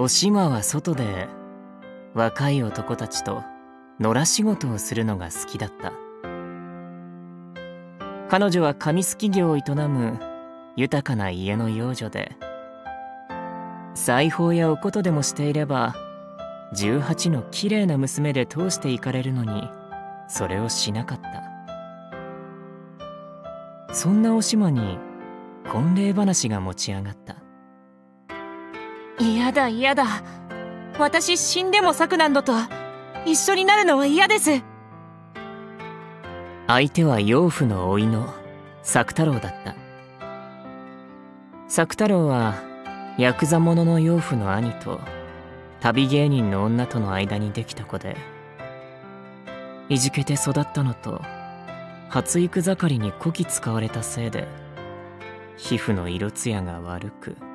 おしまは外で若い男たちと野良仕事をするのが好きだった。彼女は紙すき業を営む豊かな家の養女で裁縫やおことでもしていれば18の綺麗な娘で通していかれるのにそれをしなかった。そんなおしまに婚礼話が持ち上がった。嫌だ嫌だ。私死んでもサクナンドと一緒になるのは嫌です。相手は養父の甥の作太郎だった。作太郎はヤクザ者の養父の兄と旅芸人の女との間にできた子でいじけて育ったのと発育盛りにこき使われたせいで皮膚の色艶が悪く。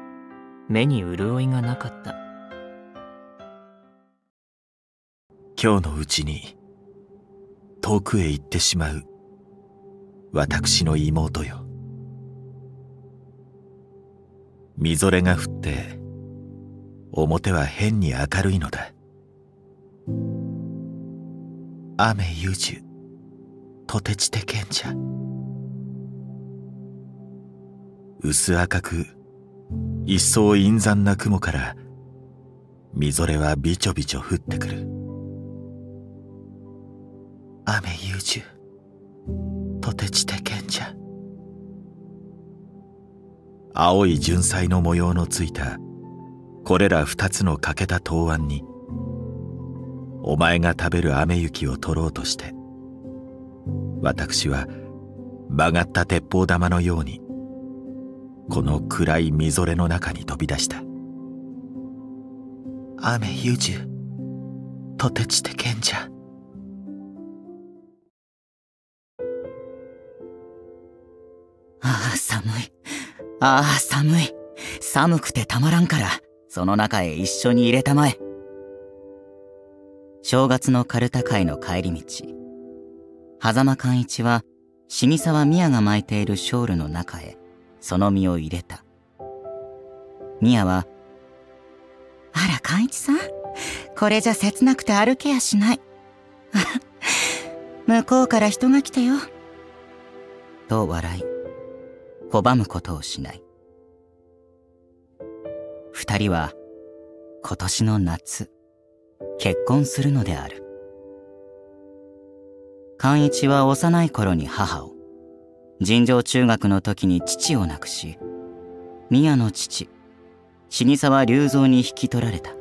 目に潤いがなかった。今日のうちに遠くへ行ってしまう私の妹よ。みぞれが降って表は変に明るいのだ。雨ゆじゅとてちてけんじゃ薄赤く一層陰惨な雲からみぞれはびちょびちょ降ってくる。雨ゆじゅとてちてけんじゃ青い純菜の模様のついたこれら二つの欠けた答案にお前が食べる雨雪を取ろうとして私は曲がった鉄砲玉のようにこの暗いみぞれの中に飛び出した。雨ゆじゅとてちてけんじゃああ寒い。ああ寒い。寒くてたまらんから。その中へ一緒に入れたまえ。正月のカルタ会の帰り道。狭間寛一は死沢宮が巻いているショールの中へ。その身を入れた。宮は「あら寛一さん？これじゃ切なくて歩けやしない」向こうから人が来たよ。と笑い拒むことをしない。二人は今年の夏結婚するのである。寛一は幼い頃に母を尋常中学の時に父を亡くし宮の父死沢隆三に引き取られた。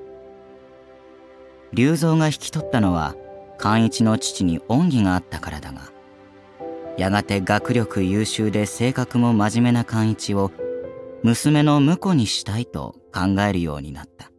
隆三が引き取ったのは寛一の父に恩義があったからだがやがて学力優秀で性格も真面目な寛一を娘の婿にしたいと考えるようになった。